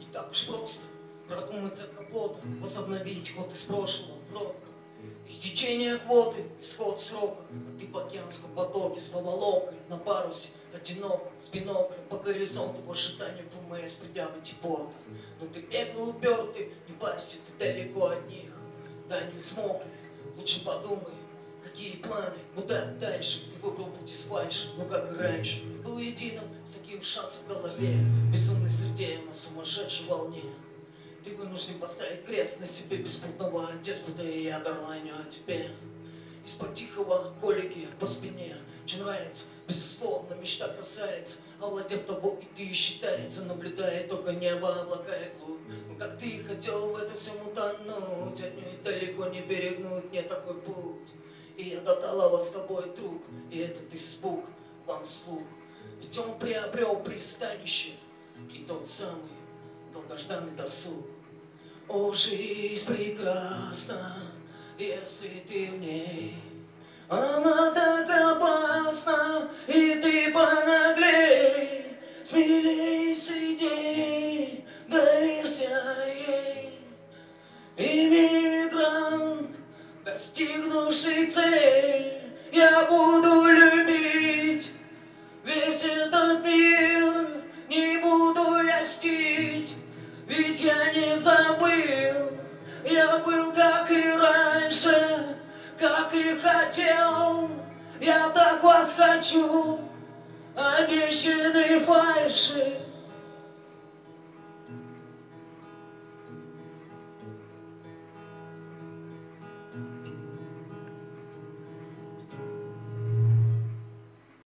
И так уж просто. Продумать от кого-то, возобновить ход из прошлого гробка. Истечение квоты, исход срока, а ты в океанском потоке с поволокой на парусе одинок, с биноклем. По горизонту в ожидании ВМС придя в эти борта. Но ты бегло упертый, не парься, ты далеко от них, да не смог, лучше подумай, какие планы, куда дальше, ты выбрал путь из фальши, но как и раньше, ты был единым, с таким шансом в голове, безумной среде, на сумасшедшей волне. Ты вынужден поставить крест на себе беспутного деспота, и я горланю о тебе. Из-под тихого колики по спине нравится, безусловно, мечта красавица Овладев тобой, и ты считается Наблюдая только небо, облака и глубь. Ну как ты хотел в это всем утонуть? Отнюдь далеко не перегнуть. Мне такой путь И я додала вас с тобой друг И этот испуг вам слух Ведь он приобрел пристанище И тот самый долгожданный досуг. О, жизнь прекрасна, если ты в ней. Она так опасна, и ты понаглей. Смелей с идей, доверься ей. Иммигрант, достигнувший цель, я буду любить весь этот мир, не буду я ведь я не забыл, я был как и раньше, как и хотел, я так вас хочу, обещанной фальши